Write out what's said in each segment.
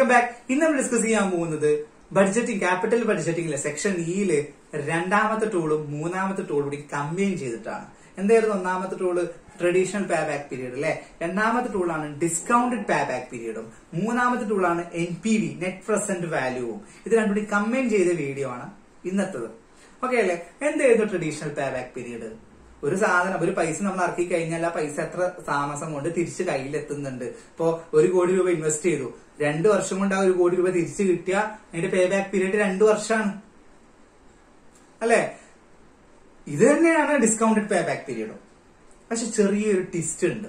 Welcome back ഇന്ന് നമ്മൾ discuss ചെയ്യാൻ പോകുന്നത് ബഡ്ജറ്റിംഗ് ക്യാപിറ്റൽ ബഡ്ജറ്റിംഗിലെ സെക്ഷൻ ഇയിൽ രണ്ടാമത്തെ ടൂളും മൂന്നാമത്തെ ടൂളും കൂടി കമ്പൈൻ ചെയ്തിട്ടാണ്. എന്തായിരുന്നു ഒന്നാമത്തെ tool traditional pay back period അല്ലെ? രണ്ടാമത്തെ ടൂളാണ് ഡിസ്കൗണ്ടഡ് പേ ബാക്ക് പീരീഡും മൂന്നാമത്തെ ടൂളാണ് N P V net present വാല്യൂവും ഇത് രണ്ടും കൂടി കമ്പൈൻ ചെയ്ത വീഡിയോ ആണ് ഇന്നത്തത്. ഓക്കെ അല്ലെ? എന്തായിരുന്നു ട്രഡീഷണൽ പേ ബാക്ക് പീരീഡ് ഒരു സാധനം ഒരു പൈസ നമ്മൾ ഇറക്കി കഴിഞ്ഞാൽ ആ പൈസ എത്ര താമസം കൊണ്ട് തിരിച്ച് കയ്യിലെത്തുന്നുണ്ട്. ഇപ്പോ ഒരു കോടി രൂപ ഇൻവെസ്റ്റ് ചെയ്തു. രണ്ട് വർഷം കൊണ്ട് ആ ഒരു കോടി രൂപ തിരിച്ചു കിട്ടിയ അതിന്റെ പേ ബാക്ക് പീരീഡ് രണ്ടു വർഷമാണ് അല്ലെ? ഇത് തന്നെയാണ് ഡിസ്കൗണ്ടഡ് പേ ബാക്ക് പീരീഡും പക്ഷെ ചെറിയൊരു ട്വിസ്റ്റ് ഉണ്ട്.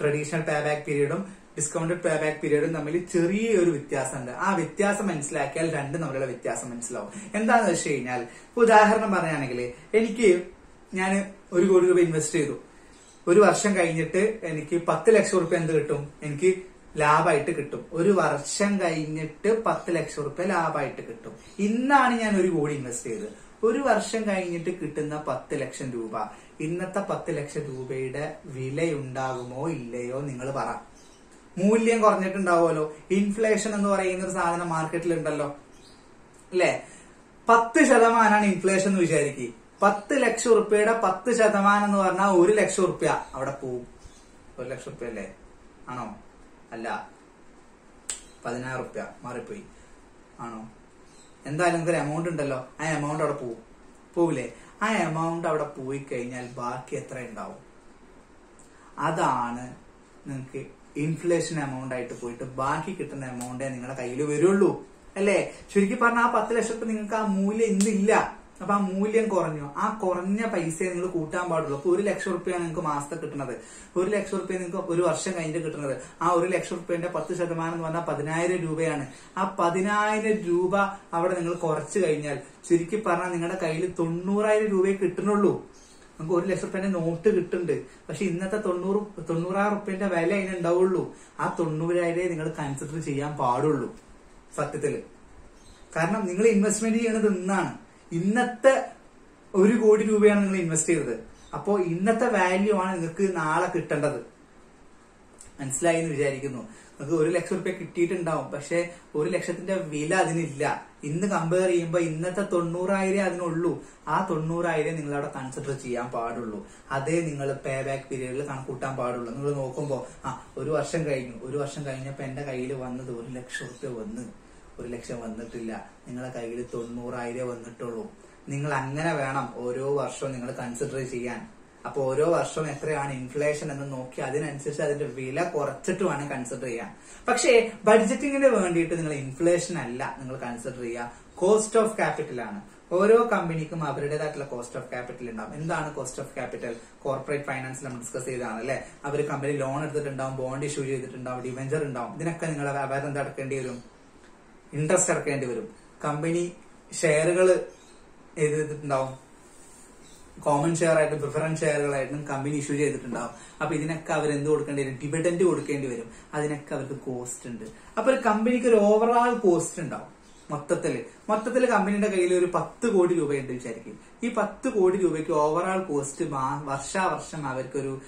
ട്രഡീഷണൽ പേ ബാക്ക് പീരീഡും ഡിസ്കൗണ്ടഡ് പേ ബാക്ക് പീരീഡും തമ്മിൽ ചെറിയൊരു വ്യത്യാസമുണ്ട്. ആ വ്യത്യാസം മനസ്സിലാക്കിയാൽ രണ്ടും തമ്മിലുള്ള വ്യത്യാസം മനസ്സിലാവും. എന്താന്ന് വെച്ച് കഴിഞ്ഞാൽ ഉദാഹരണം പറയുകയാണെങ്കിൽ എനിക്ക് ഞാൻ ഒരു കോടി രൂപ ഇൻവെസ്റ്റ് ചെയ്തു. ഒരു വർഷം കഴിഞ്ഞിട്ട് എനിക്ക് പത്ത് ലക്ഷം റുപ്യ എന്ത് കിട്ടും? എനിക്ക് ലാഭമായിട്ട് കിട്ടും. ഒരു വർഷം കഴിഞ്ഞിട്ട് പത്ത് ലക്ഷം റുപ്യ ലാഭമായിട്ട് കിട്ടും. ഇന്നാണ് ഞാൻ ഒരു കോടി ഇൻവെസ്റ്റ് ചെയ്തത്. ഒരു വർഷം കഴിഞ്ഞിട്ട് കിട്ടുന്ന പത്ത് ലക്ഷം രൂപ. ഇന്നത്തെ പത്ത് ലക്ഷം രൂപയുടെ വിലയുണ്ടാകുമോ ഇല്ലയോ നിങ്ങൾ പറ. മൂല്യം കുറഞ്ഞിട്ടുണ്ടാവുമല്ലോ. ഇൻഫ്ലേഷൻ എന്ന് പറയുന്ന ഒരു സാധനം മാർക്കറ്റിൽ ഉണ്ടല്ലോ. അല്ലെ? പത്ത് ശതമാനമാണ് ഇൻഫ്ലേഷൻ എന്ന് വിചാരിക്കുക പത്ത് ലക്ഷം ഉറുപ്പ്യയുടെ പത്ത് ശതമാനം എന്ന് പറഞ്ഞാൽ ഒരു ലക്ഷം ഉറുപ്പ്യ അവിടെ പോവും. ഒരു ലക്ഷം ഉറുപ്പ്യ അല്ലേ? ആണോ? അല്ല പതിനായിരം റുപ്യ മാറിപ്പോയി. ആണോ? എന്തായാലും നിങ്ങൾക്ക് എമൗണ്ട് ഉണ്ടല്ലോ. ആ എമൗണ്ട് അവിടെ പോവും. പോവില്ലേ? ആ എമൗണ്ട് അവിടെ പോയി കഴിഞ്ഞാൽ ബാക്കി എത്ര ഉണ്ടാവും? അതാണ് നിങ്ങൾക്ക് ഇൻഫ്ലേഷൻ എമൗണ്ട് ആയിട്ട് പോയിട്ട് ബാക്കി കിട്ടുന്ന എമൗണ്ടേ നിങ്ങളുടെ കയ്യിൽ വരുള്ളൂ. അല്ലേ? ചുരുക്കി പറഞ്ഞാൽ ആ പത്ത് ലക്ഷത്തിൽ നിങ്ങൾക്ക് ആ മൂല്യം ഇന്നില്ല. അപ്പൊ ആ മൂല്യം കുറഞ്ഞു. ആ കുറഞ്ഞ പൈസയെ നിങ്ങൾ കൂട്ടാൻ പാടുള്ളൂ. അപ്പൊ ഒരു ലക്ഷം റുപ്യാണ് നിങ്ങൾക്ക് മാസത്തെ കിട്ടുന്നത്. ഒരു ലക്ഷം റുപ്യ നിങ്ങൾക്ക് ഒരു വർഷം കഴിഞ്ഞിട്ട് കിട്ടുന്നത്. ആ ഒരു ലക്ഷം റുപ്യന്റെ പത്ത് ശതമാനം എന്ന് പറഞ്ഞാൽ പതിനായിരം രൂപയാണ്. ആ പതിനായിരം രൂപ അവിടെ നിങ്ങൾ കുറച്ചു കഴിഞ്ഞാൽ ചുരുക്കി പറഞ്ഞാൽ നിങ്ങളുടെ കയ്യിൽ തൊണ്ണൂറായിരം രൂപയെ കിട്ടുന്നുള്ളൂ. നമുക്ക് ഒരു ലക്ഷം റുപ്യന്റെ നോട്ട് കിട്ടുന്നുണ്ട്. പക്ഷെ ഇന്നത്തെ തൊണ്ണൂറ് തൊണ്ണൂറായിരം റുപ്യന്റെ വില അതിനുണ്ടാവുള്ളൂ ആ തൊണ്ണൂറായിരം നിങ്ങൾ കൺസിഡർ ചെയ്യാൻ പാടുള്ളൂ. സത്യത്തിൽ. കാരണം നിങ്ങൾ ഇൻവെസ്റ്റ്മെന്റ് ചെയ്യണത് ഇന്നാണ്. ഇന്നത്തെ ഒരു കോടി രൂപയാണ് നിങ്ങൾ ഇൻവെസ്റ്റ് ചെയ്തത്. അപ്പോ ഇന്നത്തെ വാല്യൂ ആണ് നിങ്ങൾക്ക് നാളെ കിട്ടേണ്ടത്. മനസ്സിലായി എന്ന് വിചാരിക്കുന്നു. നിങ്ങൾക്ക് ഒരു ലക്ഷം റുപ്യ കിട്ടിയിട്ടുണ്ടാവും. പക്ഷെ ഒരു ലക്ഷത്തിന്റെ വില അതിനില്ല. ഇന്ന് കമ്പയർ ചെയ്യുമ്പോൾ ഇന്നത്തെ തൊണ്ണൂറായിരം അതിനുള്ളൂ. ആ തൊണ്ണൂറായിരം നിങ്ങൾ അവിടെ കൺസിഡർ ചെയ്യാൻ പാടുള്ളൂ. അതേ നിങ്ങൾ പേ ബാക്ക് പീരീഡിൽ കണക്കൂട്ടാൻ പാടുള്ളൂ. നിങ്ങൾ നോക്കുമ്പോൾ ആ ഒരു വർഷം കഴിഞ്ഞു. ഒരു വർഷം കഴിഞ്ഞപ്പോൾ എന്റെ കയ്യിൽ വന്നത് ഒരു ലക്ഷം റുപ്യ വന്ന്. ഒരു ലക്ഷം വന്നിട്ടില്ല. നിങ്ങളെ കയ്യിൽ തൊണ്ണൂറായിരം വന്നിട്ടുള്ളൂ. നിങ്ങൾ അങ്ങനെ വേണം ഓരോ വർഷവും നിങ്ങൾ കൺസിഡർ ചെയ്യാൻ. അപ്പൊ ഓരോ വർഷവും എത്രയാണ് ഇൻഫ്ലേഷൻ എന്ന് നോക്കി അതിനനുസരിച്ച് അതിന്റെ വില കുറച്ചിട്ട് വേണം കൺസിഡർ ചെയ്യാൻ. പക്ഷേ ബഡ്ജറ്റിങ്ങിന് വേണ്ടിയിട്ട് നിങ്ങൾ ഇൻഫ്ലേഷൻ അല്ല നിങ്ങൾ കൺസിഡർ ചെയ്യുക കോസ്റ്റ് ഓഫ് ക്യാപിറ്റൽ ആണ്. ഓരോ കമ്പനിക്കും അവരുടേതായിട്ടുള്ള കോസ്റ്റ് ഓഫ് ക്യാപിറ്റൽ ഉണ്ടാവും. എന്താണ് cost of capital corporate finance നമ്മൾ ഡിസ്കസ് ചെയ്തതാണ് അല്ലെ? അവർ കമ്പനി ലോൺ എടുത്തിട്ടുണ്ടാവും ബോണ്ട് ഇഷ്യൂ ചെയ്തിട്ടുണ്ടാവും ഡിവെഞ്ചർ ഉണ്ടാവും. ഇതിനൊക്കെ നിങ്ങൾ വേറെ എന്താ വരും. ഇൻട്രസ്റ്റ് അടക്കേണ്ടി വരും. കമ്പനി ഷെയറുകൾ ചെയ്തിട്ടുണ്ടാവും കോമൺ ഷെയർ ആയിട്ടും പ്രിഫറൻസ് ഷെയറുകളായിട്ടും കമ്പനി ഇഷ്യൂ ചെയ്തിട്ടുണ്ടാവും. അപ്പൊ ഇതിനൊക്കെ അവർ എന്ത് കൊടുക്കേണ്ടി വരും? ഡിവിഡൻഡ് കൊടുക്കേണ്ടി വരും. അതിനൊക്കെ അവർക്ക് കോസ്റ്റ് ഉണ്ട്. അപ്പൊ ഒരു കമ്പനിക്ക് ഒരു ഓവറോൾ കോസ്റ്റ് ഉണ്ടാവും. മൊത്തത്തിൽ മൊത്തത്തിൽ കമ്പനിയുടെ കയ്യിൽ ഒരു പത്ത് കോടി രൂപയുണ്ട് വിചാരിക്കും. ഈ പത്ത് കോടി രൂപയ്ക്ക് ഓവറോൾ കോസ്റ്റ് വർഷാവർഷം അവർക്കൊരു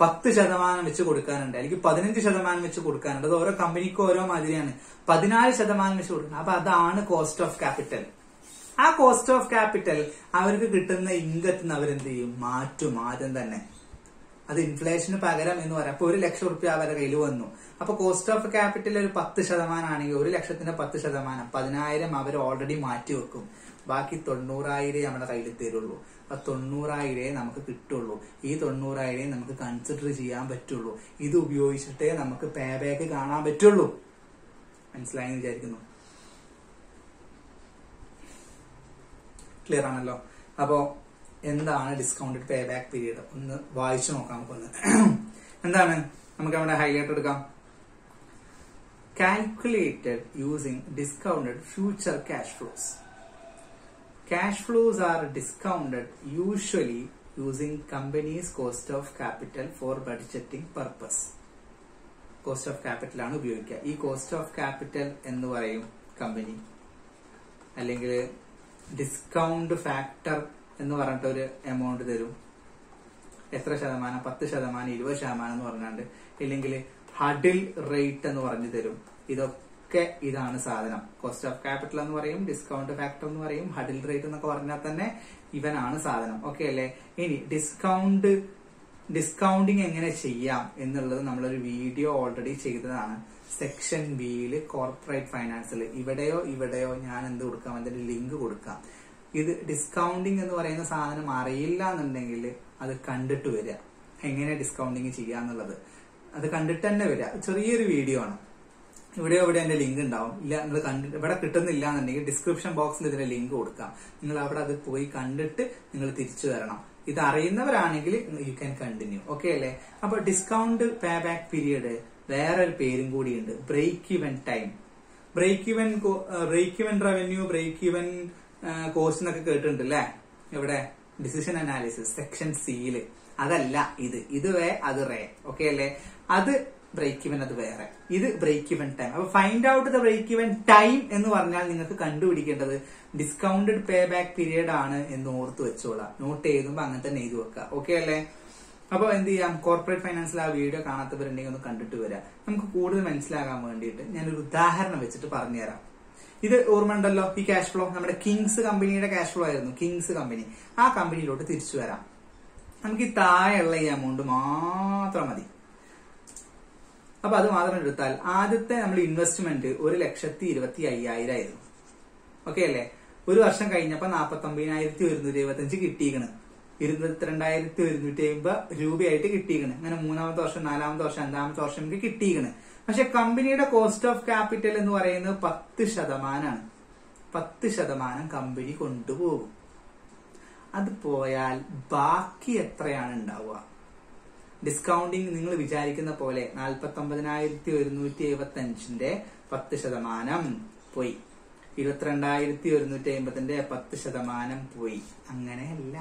പത്ത് ശതമാനം വെച്ച് കൊടുക്കാനുണ്ട്. അല്ലെങ്കിൽ പതിനഞ്ച് ശതമാനം വെച്ച് കൊടുക്കാനുണ്ട്. അത് ഓരോ കമ്പനിക്കും ഓരോ മാതിരിയാണ്. പതിനാല് ശതമാനം വെച്ച് കൊടുക്കുന്നത് അപ്പൊ അതാണ് കോസ്റ്റ് ഓഫ് ക്യാപിറ്റൽ ആ കോസ്റ്റ് ഓഫ് ക്യാപിറ്റൽ അവർക്ക് കിട്ടുന്ന ഇൻകത്തിൽ നിന്ന് അവരെന്ത് ചെയ്യും? മാറ്റും. ആദ്യം തന്നെ. അത് ഇൻഫ്ലേഷന് പകരം എന്ന് പറയാം. അപ്പൊ ഒരു ലക്ഷം റുപ്യ അവരുടെ കയ്യിൽ വന്നു. അപ്പൊ കോസ്റ്റ് ഓഫ് ക്യാപിറ്റൽ ഒരു പത്ത് ശതമാനം ആണെങ്കിൽ ഒരു ലക്ഷത്തിന്റെ പത്ത് ശതമാനം. പതിനായിരം അവർ ഓൾറെഡി മാറ്റി വെക്കും. ബാക്കി തൊണ്ണൂറായിരം നമ്മുടെ കയ്യിൽ തരുള്ളൂ. ആ തൊണ്ണൂറായിരേ നമുക്ക് കിട്ടുള്ളൂ. ഈ തൊണ്ണൂറായിരം നമുക്ക് കൺസിഡർ ചെയ്യാൻ പറ്റുള്ളൂ. ഇത് ഉപയോഗിച്ചിട്ടേ നമുക്ക് പേ ബാക്ക് കാണാൻ പറ്റുള്ളൂ. മനസ്സിലായെന്ന് വിചാരിക്കുന്നു. ക്ലിയർ ആണല്ലോ? അപ്പോ എന്താണ് ഡിസ്കൗണ്ടഡ് പേ ബാക്ക് പീരീഡ് ഒന്ന് വായിച്ചു നോക്കാം നമുക്കൊന്ന്. എന്താണ്? നമുക്ക് അവിടെ ഹൈലൈറ്റ് എടുക്കാം. Calculated using discounted future cash flows Cash flows are discounted usually using company's cost of capital for budgeting purpose. Cost of capital ആണ് ഉപയോഗിക്കുക. ഈ കോസ്റ്റ് ഓഫ് ക്യാപിറ്റൽ എന്ന് പറയും കമ്പനി അല്ലെങ്കിൽ ഡിസ്കൗണ്ട് ഫാക്ടർ എന്ന് പറഞ്ഞിട്ട് ഒരു എമൗണ്ട് തരും. എത്ര ശതമാനം? പത്ത് ശതമാനം? ഇരുപത് ശതമാനം എന്ന് പറഞ്ഞാണ്ട്. ഇല്ലെങ്കിൽ ഹഡിൽ റേറ്റ് എന്ന് പറഞ്ഞു തരും. ഇതൊക്കെ ഇതാണ് സാധനം. കോസ്റ്റ് ഓഫ് ക്യാപിറ്റൽ എന്ന് പറയും ഡിസ്കൗണ്ട് ഫാക്ടർ എന്ന് പറയും ഹഡിൽ റേറ്റ് എന്നൊക്കെ പറഞ്ഞാൽ തന്നെ ഇവനാണ് സാധനം. ഓക്കെ അല്ലേ? ഇനി ഡിസ്കൗണ്ട് ഡിസ്കൗണ്ടിങ് എങ്ങനെ ചെയ്യാം എന്നുള്ളത് നമ്മളൊരു വീഡിയോ ഓൾറെഡി ചെയ്തതാണ്. സെക്ഷൻ ബിയിൽ കോർപ്പറേറ്റ് ഫൈനാൻസിൽ ഇവിടെയോ ഇവിടെയോ ഞാൻ എന്ത് കൊടുക്കാം? അതിന്റെ ലിങ്ക് കൊടുക്കാം. ഇത് ഡിസ്കൗണ്ടിങ് എന്ന് പറയുന്ന സാധനം അറിയില്ല എന്നുണ്ടെങ്കിൽ അത് കണ്ടിട്ട് വരിക. എങ്ങനെ ഡിസ്കൗണ്ടിങ് ചെയ്യാന്നുള്ളത്. അത് കണ്ടിട്ട് തന്നെ വരിക ചെറിയൊരു വീഡിയോ ആണ്. ഇവിടെ ഇവിടെ എന്റെ ലിങ്ക് ഉണ്ടാവും. ഇല്ല നിങ്ങൾ കണ്ടിട്ട് ഇവിടെ കിട്ടുന്നില്ല എന്നുണ്ടെങ്കിൽ ഡിസ്ക്രിപ്ഷൻ ബോക്സിൽ ഇതിന്റെ ലിങ്ക് കൊടുക്കാം. നിങ്ങൾ അവിടെ അത് പോയി കണ്ടിട്ട് നിങ്ങൾ തിരിച്ചു വരണം ഇത് അറിയുന്നവരാണെങ്കിൽ യു ക്യാൻ കണ്ടിന്യൂ ഓക്കെ അല്ലേ? അപ്പൊ ഡിസ്കൗണ്ട് പേ ബാക്ക് വേറെ വേറൊരു പേരും കൂടിയുണ്ട് break even time break even break even revenue break even cost എന്നൊക്കെ കേട്ടിട്ടുണ്ട് അല്ലേ ഇവിടെ ഡിസിഷൻ അനാലിസിസ് സെക്ഷൻ സിയിൽ അതല്ല ഇത്. ഇത് വേ അത് റേ ഓക്കെ അല്ലേ? അത് ബ്രേക്ക് ഇവൻ അത് വേറെ. ഇത് ബ്രേക്ക് ഇവൻ ടൈം അപ്പൊ find out the break even time എന്ന് പറഞ്ഞാൽ നിങ്ങൾക്ക് കണ്ടുപിടിക്കേണ്ടത് ഡിസ്കൗണ്ടഡ് പേ ബാക്ക് പീരീഡ് ആണ് എന്ന് ഓർത്ത് വെച്ചോളാം. നോട്ട് എഴുതുമ്പോൾ അങ്ങനെ തന്നെ എഴുതി വെക്കുക. ഓക്കെ അല്ലേ? അപ്പൊ എന്ത് ചെയ്യാം? കോർപ്പറേറ്റ് ഫൈനാൻസിൽ ആ വീഡിയോ കാണാത്തവരുണ്ടെങ്കിൽ ഒന്ന് കണ്ടിട്ട് വരാം. നമുക്ക് കൂടുതൽ മനസ്സിലാകാൻ വേണ്ടിയിട്ട് ഞാനൊരു ഉദാഹരണം വെച്ചിട്ട് പറഞ്ഞുതരാം. ഇത് ഓർമ്മ ഉണ്ടല്ലോ ഈ ക്യാഷ് ഫ്ലോ നമ്മുടെ കിങ്സ് കമ്പനിയുടെ ക്യാഷ് ഫ്ലോ ആയിരുന്നു. കിങ്സ് കമ്പനി ആ കമ്പനിയിലോട്ട് തിരിച്ചു വരാം. നമുക്ക് ഈ താഴെയുള്ള ഈ എമൗണ്ട് മാത്രം മതി. അപ്പൊ അത് മാത്രം എടുത്താൽ ആദ്യത്തെ നമ്മൾ ഇൻവെസ്റ്റ്മെന്റ് ഒരു ലക്ഷത്തി ഇരുപത്തി അയ്യായിരം ആയിരുന്നു. ഓക്കെ അല്ലേ? ഒരു വർഷം കഴിഞ്ഞപ്പോ നാപ്പത്തി ഒമ്പതിനായിരത്തി ഒരുന്നൂറ്റി എഴുപത്തി അഞ്ച് കിട്ടിയിക്കണ് ഇരുപത്തിരണ്ടായിരത്തി ഒരുന്നൂറ്റി അമ്പത് രൂപയായിട്ട് കിട്ടിയിക്കണ് അങ്ങനെ മൂന്നാമത്തെ വർഷം നാലാമത്തെ വർഷം അഞ്ചാമത്തെ വർഷം എനിക്ക് കിട്ടിയിക്കണ് പക്ഷെ കമ്പനിയുടെ കോസ്റ്റ് ഓഫ് ക്യാപിറ്റൽ എന്ന് പറയുന്നത് പത്ത് ശതമാനമാണ് പത്ത് ശതമാനം കമ്പനി കൊണ്ടുപോകും. അത് പോയാൽ ബാക്കി എത്രയാണ് ഉണ്ടാവുക? ഡിസ്കൗണ്ടിങ് നിങ്ങൾ വിചാരിക്കുന്ന പോലെ നാൽപ്പത്തി ഒമ്പതിനായിരത്തി ഒരുന്നൂറ്റി എഴുപത്തി അഞ്ചിന്റെ പത്ത് ശതമാനം പോയി. ഇരുപത്തിരണ്ടായിരത്തി ഒരുന്നൂറ്റി അമ്പതിന്റെ പത്ത് ശതമാനം പോയി. അങ്ങനെയല്ല.